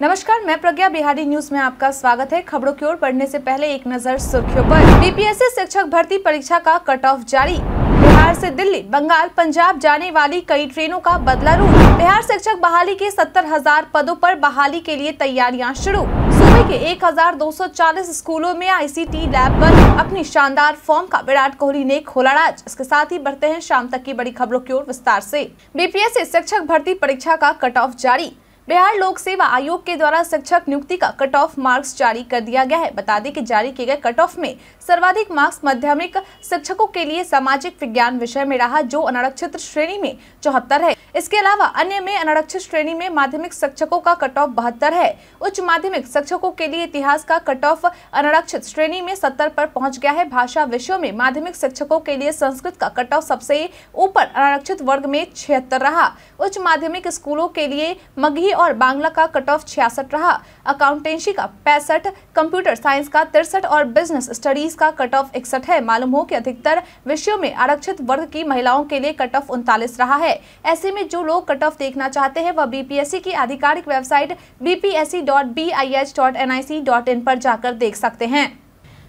नमस्कार, मैं प्रज्ञा बिहारी न्यूज़ में आपका स्वागत है। खबरों की ओर बढ़ने से पहले एक नज़र सुर्खियों पर। बीपीएससी शिक्षक भर्ती परीक्षा का कट ऑफ़ जारी। बिहार से दिल्ली, बंगाल, पंजाब जाने वाली कई ट्रेनों का बदला रूट। बिहार शिक्षक बहाली के सत्तर हज़ार पदों पर बहाली के लिए तैयारियाँ शुरू। सूबे के 1240 स्कूलों में आईसीटी लैब पर अपनी शानदार फॉर्म का विराट कोहली ने खोला राज। इसके साथ ही बढ़ते हैं शाम तक की बड़ी खबरों की ओर विस्तार से। बीपीएससी शिक्षक भर्ती परीक्षा का कट ऑफ़ जारी। बिहार लोक सेवा आयोग के द्वारा शिक्षक नियुक्ति का कट ऑफ़ मार्क्स जारी कर दिया गया है। बता दें कि जारी किए गए कट ऑफ़ में सर्वाधिक मार्क्स माध्यमिक शिक्षकों के लिए सामाजिक विज्ञान विषय में रहा, जो अनारक्षित श्रेणी में चौहत्तर है। इसके अलावा अन्य में अनारक्षित श्रेणी में माध्यमिक शिक्षकों का कट ऑफ़ बहत्तर है। उच्च माध्यमिक शिक्षकों के लिए इतिहास का कट ऑफ़ अनारक्षित श्रेणी में सत्तर पर पहुँच गया है। भाषा विषयों में माध्यमिक शिक्षकों के लिए संस्कृत का कट ऑफ़ सबसे ऊपर अनारक्षित वर्ग में छिहत्तर रहा। उच्च माध्यमिक स्कूलों के लिए मगही और बांग्ला का कट ऑफ़ छियासठ रहा। अकाउंटेंसी का पैंसठ कंप्यूटर साइंस का तिरसठ और बिज़नेस स्टडीज़ का कट ऑफ़ इकसठ है। मालूम हो कि अधिकतर विषयों में आरक्षित वर्ग की महिलाओं के लिए कट ऑफ़ उनतालीस रहा है। ऐसे में जो लोग कट ऑफ़ देखना चाहते हैं, वह बीपीएससी की आधिकारिक वेबसाइट bpsc.bis.nic.in पर जाकर देख सकते हैं।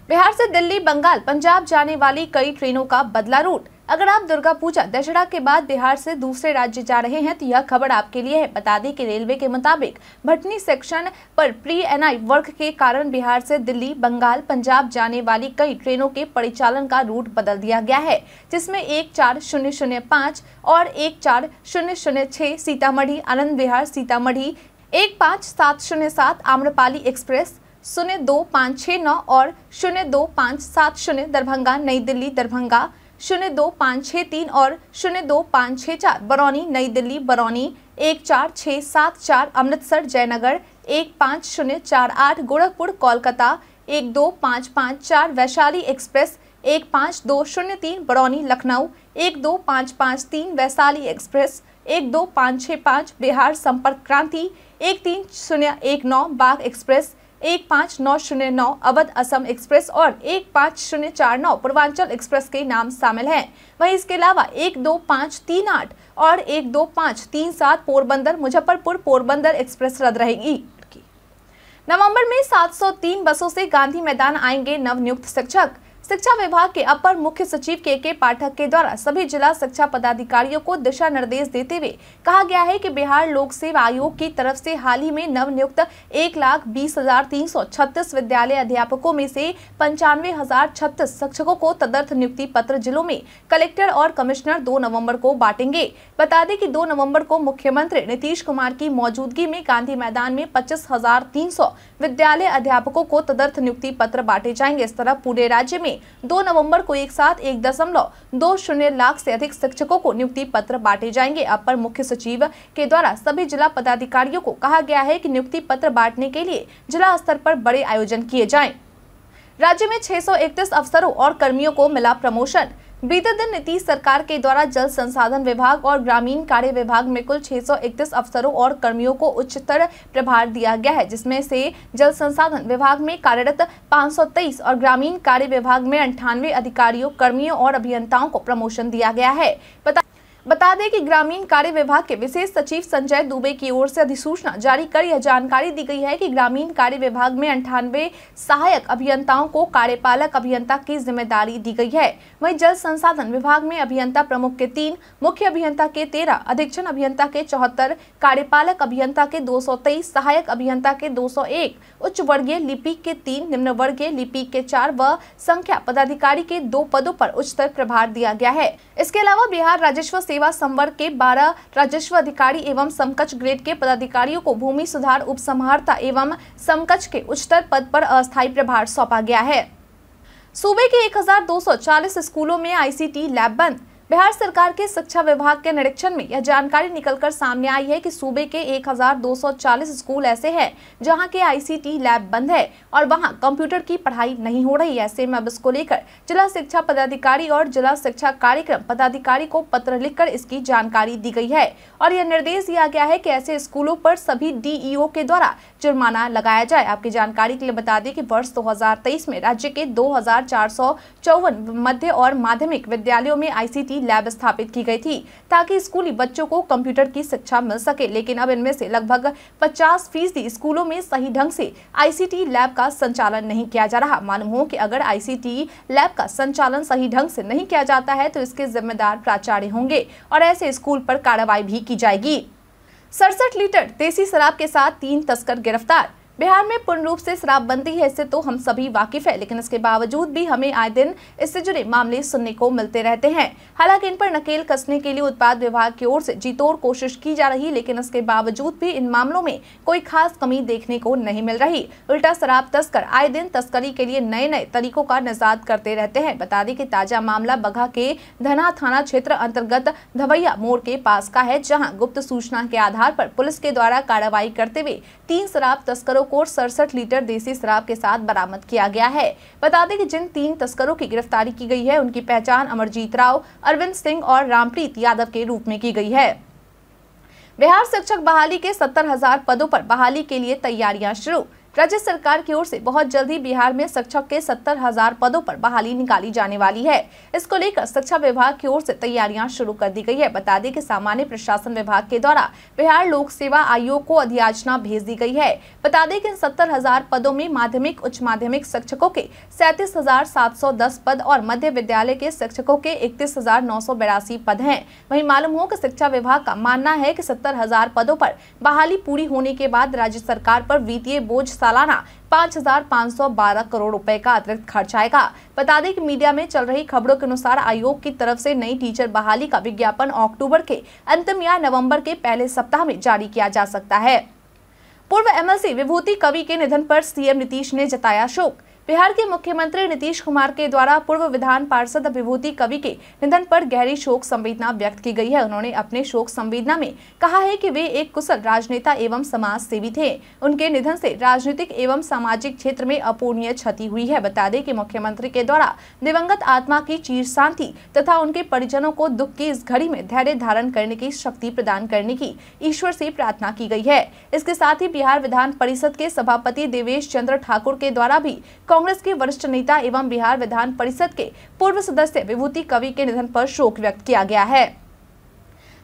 बिहार से दिल्ली, बंगाल, पंजाब जाने वाली कई ट्रेनों का बदला रूट अगर आप दुर्गा पूजा दशहरा के बाद बिहार से दूसरे राज्य जा रहे हैं तो यह खबर आपके लिए है। बता दें कि रेलवे के मुताबिक भटनी सेक्शन पर प्री एनआई वर्ग के कारण बिहार से दिल्ली, बंगाल, पंजाब जाने वाली कई ट्रेनों के परिचालन का रूट बदल दिया गया है, जिसमें एक चार शून्य शून्य पाँच और एक चार शून्य शून्य छह सीतामढ़ी, आनंद विहार, सीतामढ़ी, एक पाँच सात शून्य सात, आम्रपाली एक्सप्रेस, शून्य दो पाँच छः नौ और शून्य दो पाँच सात शून्य दरभंगा, नई दिल्ली दरभंगा शून्य दो पाँच छः तीन और शून्य दो पाँच छः चार, बरौनी, नई दिल्ली, बरौनी, एक चार छः सात चार, अमृतसर, जयनगर, एक पाँच शून्य चार आठ, गोरखपुर, कोलकाता, एक दो पाँच पाँच चार, वैशाली एक्सप्रेस, एक पाँच दो शून्य तीन, बरौनी, लखनऊ, एक दो पाँच पाँच तीन, वैशाली एक्सप्रेस, एक दो पाँच छः पाँच, बिहार संपर्क क्रांति, एक तीन शून्य एक नौ, बाघ एक्सप्रेस एक पाँच नौ शून्य नौ अवध असम एक्सप्रेस और एक पाँच शून्य चार नौ पूर्वांचल एक्सप्रेस के नाम शामिल हैं। वहीं इसके अलावा एक दो पाँच तीन आठ और एक दो पाँच तीन सात पोरबंदर, मुजफ्फरपुर पोरबंदर एक्सप्रेस रद्द रहेगी। नवंबर में 703 बसों से गांधी मैदान आएँगे नवनियुक्त शिक्षक। शिक्षा विभाग के अपर मुख्य सचिव के के पाठक के द्वारा सभी जिला शिक्षा पदाधिकारियों को दिशा निर्देश देते हुए कहा गया है कि बिहार लोक सेवा आयोग की तरफ़ से हाल ही में नव नियुक्त एक लाख बीस हज़ार तीन सौ छत्तीस विद्यालय अध्यापकों में से पंचानवे हज़ार छत्तीस शिक्षकों को तदर्थ नियुक्ति पत्र जिलों में कलेक्टर और कमिश्नर दो नवंबर को बांटेंगे। बता दें कि दो नवंबर को मुख्यमंत्री नीतीश कुमार की मौजूदगी में गांधी मैदान में पच्चीस हज़ार तीन सौ विद्यालय अध्यापकों को तदर्थ नियुक्ति पत्र बांटे जाएँगे। इस तरह पूरे राज्य में दो नवंबर को एक साथ एक दशमलव दो शून्य लाख से अधिक शिक्षकों को नियुक्ति पत्र बांटे जाएँगे अपर मुख्य सचिव के द्वारा सभी जिला पदाधिकारियों को कहा गया है कि नियुक्ति पत्र बांटने के लिए जिला स्तर पर बड़े आयोजन किए जाएँ। राज्य में 631 अफसरों और कर्मियों को मिला प्रमोशन बीते दिन नीतीश सरकार के द्वारा जल संसाधन विभाग और ग्रामीण कार्य विभाग में कुल 631 अफसरों और कर्मियों को उच्चतर प्रभार दिया गया है, जिसमें से जल संसाधन विभाग में कार्यरत 523 और ग्रामीण कार्य विभाग में अंठानवे अधिकारियों, कर्मियों और अभियंताओं को प्रमोशन दिया गया है। बता बता दें कि ग्रामीण कार्य विभाग के विशेष सचिव संजय दुबे की ओर से अधिसूचना जारी कर यह जानकारी दी गई है कि ग्रामीण कार्य विभाग में अंठानवे सहायक अभियंताओं को कार्यपालक अभियंता की ज़िम्मेदारी दी गई है। वहीं जल संसाधन विभाग में अभियंता प्रमुख के तीन, मुख्य अभियंता के तेरह, अधीक्षण अभियंता के चौहत्तर, कार्यपालक अभियंता के दो सौ तेईस, सहायक अभियंता के दो उच्च वर्गीय लिपिक के तीन, निम्न वर्गीय लिपिक के चार व संख्या पदाधिकारी के दो पदों पर उच्चतर प्रभार दिया गया है। इसके अलावा बिहार राजस्व सेवा संवर्ग के 12 राजस्व अधिकारी एवं समकक्ष ग्रेड के पदाधिकारियों को भूमि सुधार उप एवं समकच के उच्चतर पद पर अस्थायी प्रभार सौंपा गया है। सूबे के 1240 स्कूलों में आईसीटी लैब बंद। बिहार सरकार के शिक्षा विभाग के निरीक्षण में यह जानकारी निकलकर सामने आई है कि सूबे के 1240 स्कूल ऐसे हैं जहाँ के आईसीटी लैब बंद है और वहाँ कंप्यूटर की पढ़ाई नहीं हो रही। ऐसे में अब इसको लेकर जिला शिक्षा पदाधिकारी और जिला शिक्षा कार्यक्रम पदाधिकारी को पत्र लिखकर इसकी जानकारी दी गई है और यह निर्देश दिया गया है की ऐसे स्कूलों पर सभी डीईओ के द्वारा जुर्माना लगाया जाए। आपकी जानकारी के लिए बता दें कि वर्ष दो हज़ार तेईस में राज्य के दो हज़ार चार सौ चौवन मध्य और माध्यमिक विद्यालयों में आईसीटी लैब स्थापित की गई थी ताकि स्कूली बच्चों को कंप्यूटर की शिक्षा मिल सके। लेकिन अब इनमें से लगभग 50 फ़ीसदी स्कूलों में सही ढंग से आईसीटी लैब का संचालन नहीं किया जा रहा। मालूम हो कि अगर आईसीटी लैब का संचालन सही ढंग से नहीं किया जाता है तो इसके जिम्मेदार प्राचार्य होंगे और ऐसे स्कूल पर कार्रवाई भी की जाएगी। सड़सठ लीटर देसी शराब के साथ तीन तस्कर गिरफ़्तार। बिहार में पूर्ण रूप से शराबबंदी है, इससे तो हम सभी वाकिफ है, लेकिन इसके बावजूद भी हमें आए दिन इससे जुड़े मामले सुनने को मिलते रहते हैं। हालाँकि इन पर नकेल कसने के लिए उत्पाद विभाग की ओर से जीतोड़ कोशिश की जा रही, लेकिन इसके बावजूद भी इन मामलों में कोई खास कमी देखने को नहीं मिल रही। उल्टा शराब तस्कर आए दिन तस्करी के लिए नए नए तरीकों का निजात करते रहते हैं। बता दें कि ताज़ा मामला बघा के धना थाना क्षेत्र अंतर्गत धवैया मोड़ के पास का है, जहाँ गुप्त सूचना के आधार पर पुलिस के द्वारा कार्रवाई करते हुए तीन शराब तस्करों को सड़सठ लीटर देसी शराब के साथ बरामद किया गया है। बता दें कि जिन तीन तस्करों की गिरफ्तारी की गई है, उनकी पहचान अमरजीत राव, अरविंद सिंह और रामप्रीत यादव के रूप में की गई है। बिहार शिक्षक बहाली के सत्तर हज़ार पदों पर बहाली के लिए तैयारियाँ शुरू। राज्य सरकार की ओर से बहुत जल्द बिहार में शिक्षक के सत्तर हज़ार पदों पर बहाली निकाली जाने वाली है। इसको लेकर शिक्षा विभाग की ओर से तैयारियाँ शुरू कर दी गई है। बता दें कि सामान्य प्रशासन विभाग के द्वारा बिहार लोक सेवा आयोग को अधियाचना भेज दी गई है। बता दें कि इन सत्तर हज़ार पदों में माध्यमिक, उच्च माध्यमिक शिक्षकों के सैंतीस हज़ार सात सौ दस पद और मध्य विद्यालय के शिक्षकों के इकतीस हज़ार नौ सौ पद है। वही मालूम हो की शिक्षा विभाग का मानना है की सत्तर हज़ार पदों पर बहाली पूरी होने के बाद राज्य सरकार पर वित्तीय बोझ सालाना 5,512 करोड़ रुपए का अतिरिक्त खर्च आएगा। बता दें कि मीडिया में चल रही खबरों के अनुसार आयोग की तरफ़ से नई टीचर बहाली का विज्ञापन अक्टूबर के अंतिम या नवंबर के पहले सप्ताह में जारी किया जा सकता है। पूर्व एमएलसी विभूति कवि के निधन पर सीएम नीतीश ने जताया शोक। बिहार के मुख्यमंत्री नीतीश कुमार के द्वारा पूर्व विधान पार्षद विभूति कवि के निधन पर गहरी शोक संवेदना व्यक्त की गई है। उन्होंने अपने शोक संवेदना में कहा है कि वे एक कुशल राजनेता एवं समाज सेवी थे। उनके निधन से राजनीतिक एवं सामाजिक क्षेत्र में अपूर्णीय क्षति हुई है। बता दें कि मुख्यमंत्री के द्वारा दिवंगत आत्मा की चीर शांति तथा उनके परिजनों को दुख की इस घड़ी में धैर्य धारण करने की शक्ति प्रदान करने की ईश्वर से प्रार्थना की गई है। इसके साथ ही बिहार विधान परिषद के सभापति देवेश चंद्र ठाकुर के द्वारा भी कांग्रेस के वरिष्ठ नेता एवं बिहार विधान परिषद के पूर्व सदस्य विभूति कवि के निधन पर शोक व्यक्त किया गया है।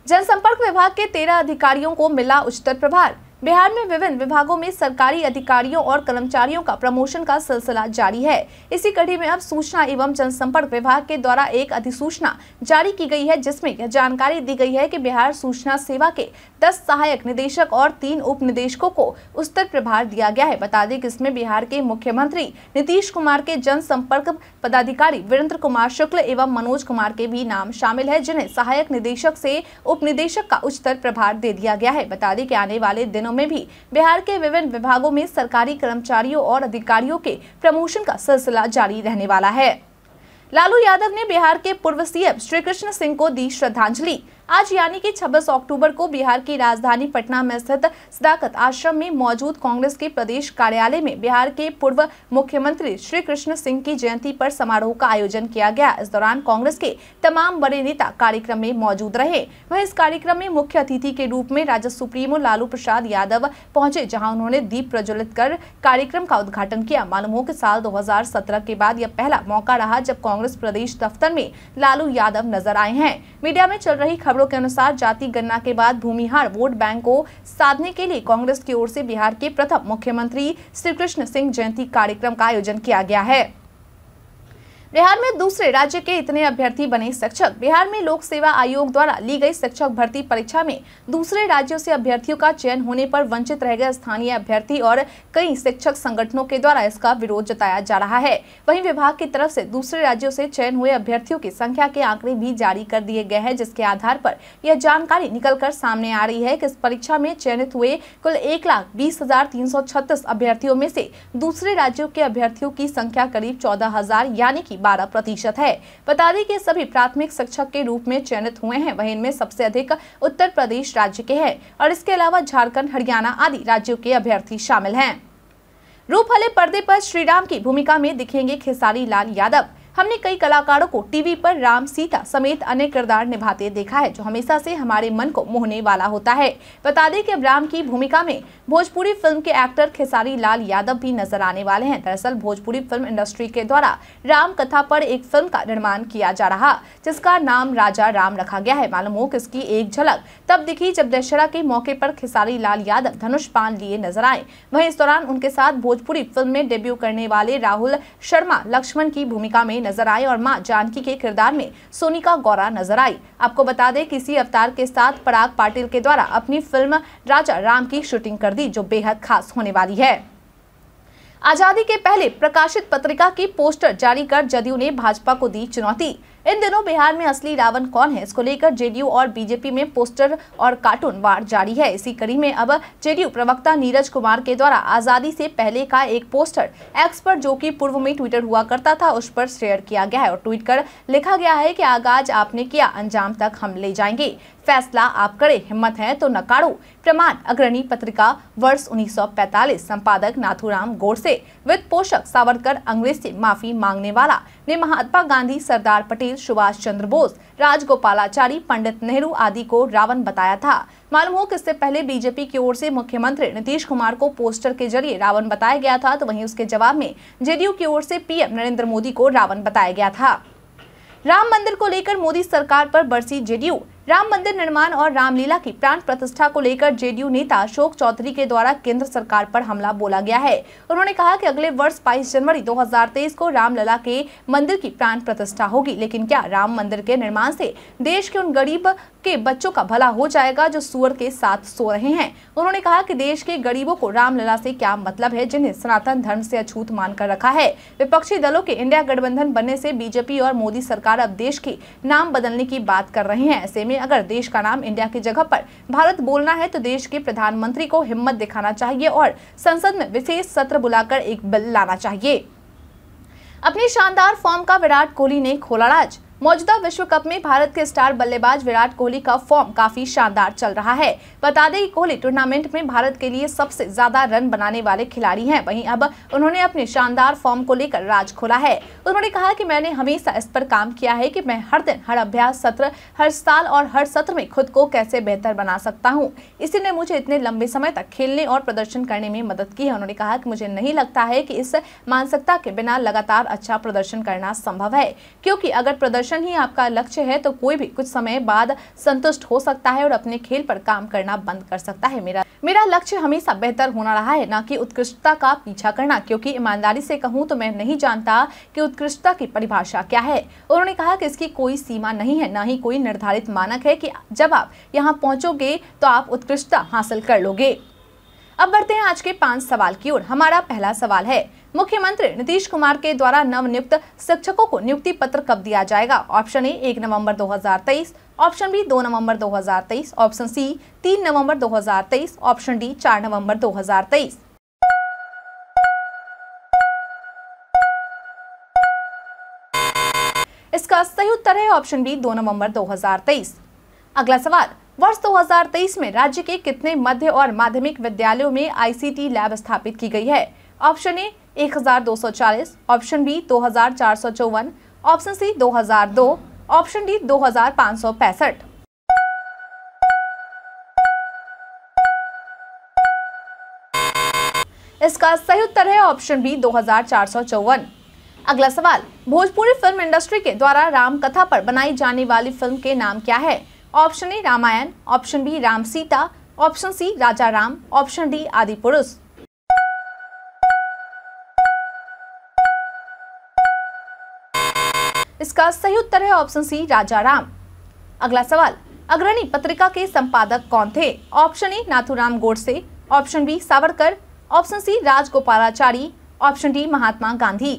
जनसंपर्क विभाग के तेरह अधिकारियों को मिला उच्चतर प्रभार। बिहार में विभिन्न विभागों में सरकारी अधिकारियों और कर्मचारियों का प्रमोशन का सिलसिला जारी है। इसी कड़ी में अब सूचना एवं जनसंपर्क विभाग के द्वारा एक अधिसूचना जारी की गई है, जिसमें यह जानकारी दी गई है कि बिहार सूचना सेवा के 10 सहायक निदेशक और तीन उप निदेशकों को उच्चतर प्रभार दिया गया है। बता दें कि इसमें बिहार के मुख्यमंत्री नीतीश कुमार के जनसंपर्क पदाधिकारी वीरेंद्र कुमार शुक्ल एवं मनोज कुमार के भी नाम शामिल है, जिन्हें सहायक निदेशक से उप निदेशक का उच्चतर प्रभार दे दिया गया है। बता दें कि आने वाले दिनों दिनों में भी। बिहार के विभिन्न विभागों में सरकारी कर्मचारियों और अधिकारियों के प्रमोशन का सिलसिला जारी रहने वाला है। लालू यादव ने बिहार के पूर्व सीएम श्री कृष्ण सिंह को दी श्रद्धांजलि। आज यानी कि 26 अक्टूबर को बिहार की राजधानी पटना में स्थित सदाकत आश्रम में मौजूद कांग्रेस के प्रदेश कार्यालय में बिहार के पूर्व मुख्यमंत्री श्री कृष्ण सिंह की जयंती पर समारोह का आयोजन किया गया। इस दौरान कांग्रेस के तमाम बड़े नेता कार्यक्रम में मौजूद रहे। वह इस कार्यक्रम में मुख्य अतिथि के रूप में राज्य सुप्रीमो लालू प्रसाद यादव पहुँचे, जहाँ उन्होंने दीप प्रज्वलित कर कार्यक्रम का उद्घाटन किया। मालूम हो की साल दो हज़ार सत्रह के बाद यह पहला मौका रहा जब कांग्रेस प्रदेश दफ्तर में लालू यादव नज़र आए हैं। मीडिया में चल रही खबरों के अनुसार जाति गणना के बाद भूमिहार वोट बैंक को साधने के लिए कांग्रेस की ओर से बिहार के प्रथम मुख्यमंत्री श्री कृष्ण सिंह जयंती कार्यक्रम का आयोजन किया गया है। बिहार में दूसरे राज्य के इतने अभ्यर्थी बने शिक्षक। बिहार में लोक सेवा आयोग द्वारा ली गई शिक्षक भर्ती परीक्षा में दूसरे राज्यों से अभ्यर्थियों का चयन होने पर वंचित रह गए स्थानीय अभ्यर्थी और कई शिक्षक संगठनों के द्वारा इसका विरोध जताया जा रहा है। वहीं विभाग की तरफ़ से दूसरे राज्यों से चयन हुए अभ्यर्थियों की संख्या के आंकड़े भी जारी कर दिए गए हैं, जिसके आधार पर यह जानकारी निकल सामने आ रही है की इस परीक्षा में चयनित हुए कुल एक लाख बीस हज़ार तीन सौ छत्तीस अभ्यर्थियों में से दूसरे राज्यों के अभ्यर्थियों की संख्या करीब चौदह हज़ार, यानी की बारह प्रतिशत है। बता दें कि सभी प्राथमिक शिक्षक के रूप में चयनित हुए हैं, वहीं इनमें सबसे अधिक उत्तर प्रदेश राज्य के हैं और इसके अलावा झारखंड, हरियाणा आदि राज्यों के अभ्यर्थी शामिल हैं। रूप हले पर्दे पर श्रीराम की भूमिका में दिखेंगे खेसारी लाल यादव। हमने कई कलाकारों को टीवी पर राम सीता समेत अन्य किरदार निभाते देखा है, जो हमेशा से हमारे मन को मोहने वाला होता है। बता दें कि अब राम की भूमिका में भोजपुरी फ़िल्म के एक्टर खेसारी लाल यादव भी नज़र आने वाले हैं। दरअसल भोजपुरी फ़िल्म इंडस्ट्री के द्वारा राम कथा पर एक फ़िल्म का निर्माण किया जा रहा, जिसका नाम राजा राम रखा गया है। मालूम हो किसकी एक झलक तब दिखी जब दशहरा के मौके पर खेसारी लाल यादव धनुष पान लिए नज़र आए। वहीं इस दौरान उनके साथ भोजपुरी फ़िल्म में डेब्यू करने वाले राहुल शर्मा लक्ष्मण की भूमिका में नज़र आए और माँ जानकी के किरदार में सोनिका गौरा नज़र आई। आपको बता दें किसी अवतार के साथ पराग पाटिल के द्वारा अपनी फ़िल्म राजा राम की शूटिंग कर दी, जो बेहद खास होने वाली है। आज़ादी के पहले प्रकाशित पत्रिका की पोस्टर जारी कर जदयू ने भाजपा को दी चुनौती। इन दिनों बिहार में असली रावण कौन है? इसको लेकर जेडीयू और बीजेपी में पोस्टर और कार्टून वार जारी है। इसी कड़ी में अब जेडीयू प्रवक्ता नीरज कुमार के द्वारा आज़ादी से पहले का एक पोस्टर एक्स पर जो कि पूर्व में ट्विटर हुआ करता था, उस पर शेयर किया गया है और ट्वीट कर लिखा गया है कि आगाज़ आपने किया, अंजाम तक हम ले जाएँगे। फैसला आप करें, हिम्मत है तो नकारो। प्रमाण अग्रणी पत्रिका, वर्ष 1945 संपादक नाथुराम गोडसे वित्त पोषक सावरकर अंग्रेज़ से माफ़ी मांगने वाला। ने महात्मा गांधी, सरदार पटेल, सुभाष चंद्र बोस, राजगोपालाचारी, पंडित नेहरू आदि को रावण बताया था। मालूम हो कि इससे पहले बीजेपी की ओर से मुख्यमंत्री नीतीश कुमार को पोस्टर के ज़रिए रावण बताया गया था तो वहीं उसके जवाब में जेडीयू की ओर से पीएम नरेंद्र मोदी को रावण बताया गया था। राम मंदिर को लेकर मोदी सरकार पर बरसी जेडीयू। राम मंदिर निर्माण और रामलीला की प्राण प्रतिष्ठा को लेकर जेडीयू नेता अशोक चौधरी के द्वारा केंद्र सरकार पर हमला बोला गया है। उन्होंने कहा कि अगले वर्ष 22 जनवरी 2023 को रामलला के मंदिर की प्राण प्रतिष्ठा होगी, लेकिन क्या राम मंदिर के निर्माण से देश के उन गरीब के बच्चों का भला हो जाएगा जो सुअर के साथ सो रहे हैं। उन्होंने कहा कि देश के गरीबों को रामलला से क्या मतलब है, जिन्हें सनातन धर्म से अछूत मानकर रखा है। विपक्षी दलों के इंडिया गठबंधन बनने से बीजेपी और मोदी सरकार अब देश की नाम बदलने की बात कर रहे हैं। ऐसे में अगर देश का नाम इंडिया की जगह पर भारत बोलना है तो देश के प्रधानमंत्री को हिम्मत दिखाना चाहिए और संसद में विशेष सत्र बुलाकर एक बिल लाना चाहिए। अपनी शानदार फॉर्म का विराट कोहली ने खोला राज। मौजूदा विश्व कप में भारत के स्टार बल्लेबाज विराट कोहली का फॉर्म काफ़ी शानदार चल रहा है। बता दें कि कोहली टूर्नामेंट में भारत के लिए सबसे ज़्यादा रन बनाने वाले खिलाड़ी हैं। वहीं अब उन्होंने अपने शानदार फॉर्म को लेकर राज खोला है। उन्होंने कहा कि मैंने हमेशा इस पर काम किया है कि मैं हर दिन, हर अभ्यास सत्र, हर साल और हर सत्र में खुद को कैसे बेहतर बना सकता हूँ। इसी ने मुझे इतने लंबे समय तक खेलने और प्रदर्शन करने में मदद की है। उन्होंने कहा कि मुझे नहीं लगता है कि इस मानसिकता के बिना लगातार अच्छा प्रदर्शन करना संभव है, क्योंकि अगर प्रदर्शन प्रदर्शन ही आपका लक्ष्य है तो कोई भी कुछ समय बाद संतुष्ट हो सकता है और अपने खेल पर काम करना बंद कर सकता है। मेरा मेरा लक्ष्य हमेशा बेहतर होना रहा है, न कि उत्कृष्टता का पीछा करना, क्योंकि ईमानदारी से कहूँ तो मैं नहीं जानता कि उत्कृष्टता की परिभाषा क्या है। उन्होंने कहा कि इसकी कोई सीमा नहीं है, न ही कोई निर्धारित मानक है कि जब आप यहाँ पहुँचोगे तो आप उत्कृष्टता हासिल कर लोगे। अब बढ़ते हैं आज के पाँच सवाल की ओर। हमारा पहला सवाल है मुख्यमंत्री नीतीश कुमार के द्वारा नव नियुक्त शिक्षकों को नियुक्ति पत्र कब दिया जाएगा? ऑप्शन ए एक नवंबर 2023, ऑप्शन बी दो नवंबर 2023, ऑप्शन सी तीन नवंबर 2023, ऑप्शन डी चार नवंबर 2023। इसका सही उत्तर है ऑप्शन बी दो नवंबर 2023। अगला सवाल वर्ष 2023 में राज्य के कितने मध्य और माध्यमिक विद्यालयों में आईसीटी लैब स्थापित की गई है? ऑप्शन ए 1240, ऑप्शन बी दो ऑप्शन सी 2002, ऑप्शन डी दो इसका सही उत्तर है ऑप्शन बी दो अगला सवाल भोजपुरी फ़िल्म इंडस्ट्री के द्वारा राम कथा पर बनाई जाने वाली फ़िल्म के नाम क्या है? Option A Ramayan option B Ram Sita option C Raja Ram option D Adipurush इसका सही उत्तर है ऑप्शन सी राजा राम अगला सवाल, अग्रणी पत्रिका के संपादक कौन थे? Option A Nathuram Godse. Option B Savarkar. Option C Rajagopalachari. Option D Mahatma Gandhi.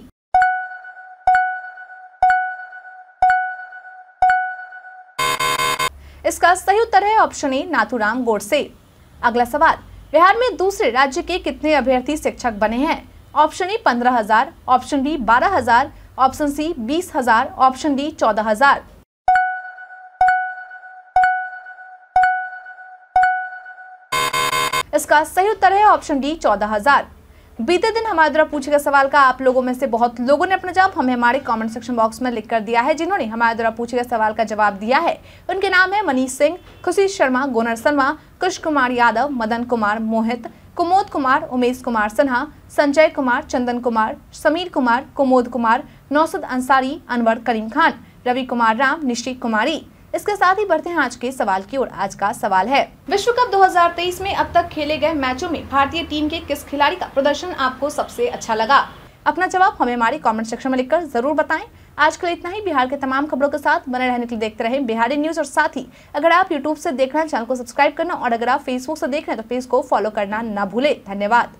इसका सही उत्तर है ऑप्शन ए नाथुराम गोडसे। अगला सवाल, बिहार में दूसरे राज्य के कितने अभ्यर्थी शिक्षक बने हैं? ऑप्शन ए पंद्रह हज़ार। ऑप्शन बी बारह हज़ार। ऑप्शन सी बीस हज़ार, ऑप्शन डी चौदह हज़ार। इसका सही उत्तर है ऑप्शन डी चौदह हज़ार। बीते दिन हमारे द्वारा पूछे गए सवाल का आप लोगों में से बहुत लोगों ने अपना जवाब हमें हमारे कमेंट सेक्शन बॉक्स में लिख कर दिया है, जिन्होंने हमारे द्वारा पूछे गए सवाल का जवाब दिया है। उनके नाम है मनीष सिंह, खुशी शर्मा, गोनर शर्मा कुश कुमार यादव, मदन कुमार मोहित कुमोद कुमार, उमेश कुमार सिन्हा, संजय कुमार, चंदन कुमार, समीर कुमार, कुमोद कुमार, नौसद अंसारी, अनवर करीम खान, रवि कुमार राम, निश्चित कुमारी। इसके साथ ही बढ़ते हैं आज के सवाल की ओर। आज का सवाल है, विश्व कप 2023 में अब तक खेले गए मैचों में भारतीय टीम के किस खिलाड़ी का प्रदर्शन आपको सबसे अच्छा लगा? अपना जवाब हमें हमारे कमेंट सेक्शन में लिखकर ज़रूर बताएँ। आज के लिए इतना ही। बिहार के तमाम खबरों के साथ बने रहने के लिए देखते रहे बिहारी न्यूज़ और साथ ही अगर आप यूट्यूब से देखना चैनल को सब्सक्राइब करना और अगर आप फेसबुक से देख रहे हैं तो पेज को फॉलो करना न भूले। धन्यवाद।